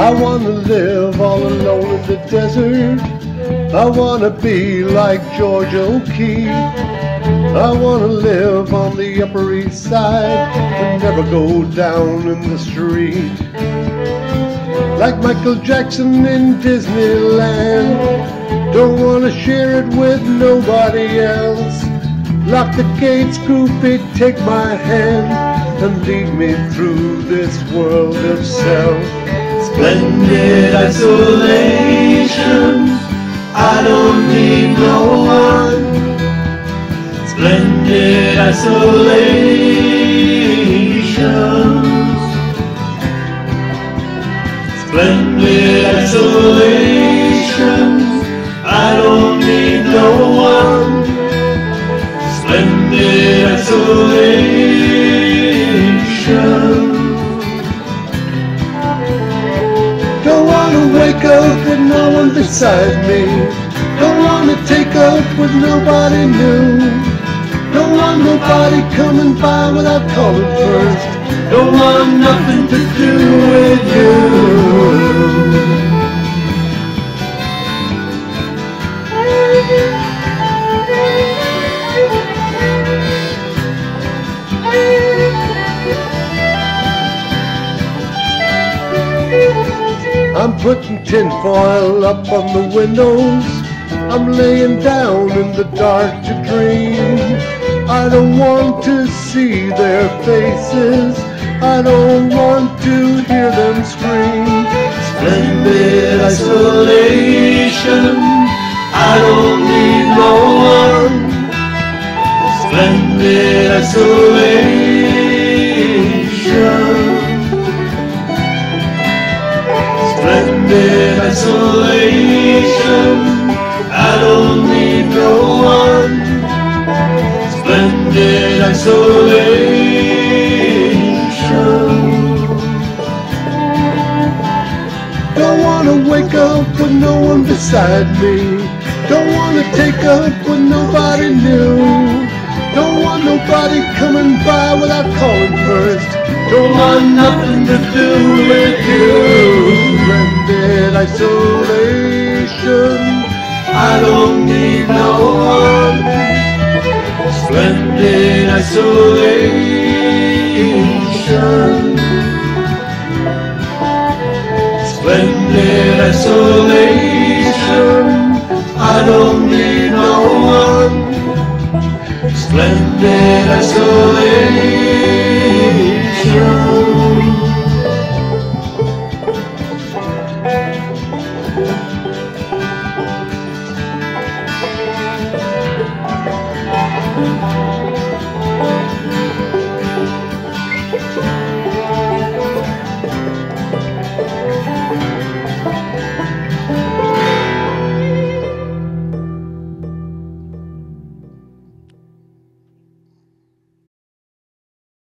I wanna live all alone in the desert. I wanna be like Georgia O'Keeffe. I wanna live on the Upper East Side and never go down in the street. Like Michael Jackson in Disneyland. Don't wanna share it with nobody else. Lock the gates, Goldie, take my hand and lead me through this world of self. Splendid isolation. I don't need no one. Splendid isolation. Splendid isolation. I don't need no one. Splendid isolation. Wake up with no one beside me. Don't wanna take up with nobody new. Don't want nobody coming by without calling first. Don't want nothing to do I'm putting tinfoil up on the windows. I'm laying down in the dark to dream. I don't want to see their faces. I don't want to hear them scream. Splendid isolation. I don't need no one. Splendid isolation. Splendid isolation. I don't need no one. Splendid isolation. Don't wanna wake up with no one beside me. Don't wanna take up with nobody new. Don't want nobody coming by without calling first. Don't want nothing to do with you. Isolation. I don't need no one. Splendid isolation. Splendid isolation. I don't need no one. Splendid isolation.